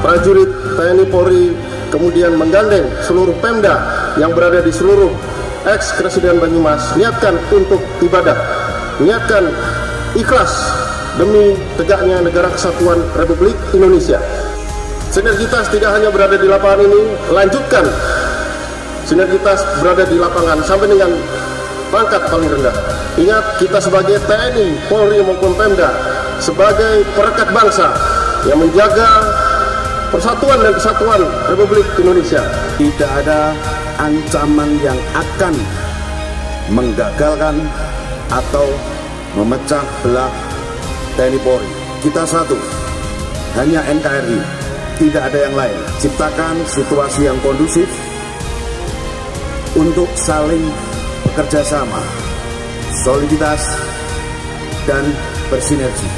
Prajurit TNI Polri kemudian menggandeng seluruh Pemda yang berada di seluruh ex Presiden Banyumas niatkan untuk ibadah, niatkan ikhlas demi tegaknya negara kesatuan Republik Indonesia. Sinergitas tidak hanya berada di lapangan ini, lanjutkan sinergitas berada di lapangan sampai dengan pangkat paling rendah. Ingat kita sebagai TNI, Polri maupun Pemda sebagai perekat bangsa yang menjaga persatuan dan kesatuan Republik Indonesia. Tidak ada ancaman yang akan menggagalkan atau memecah belah TNI Polri. Kita satu, hanya NKRI, tidak ada yang lain. Ciptakan situasi yang kondusif untuk saling bekerja sama, soliditas, dan bersinergi.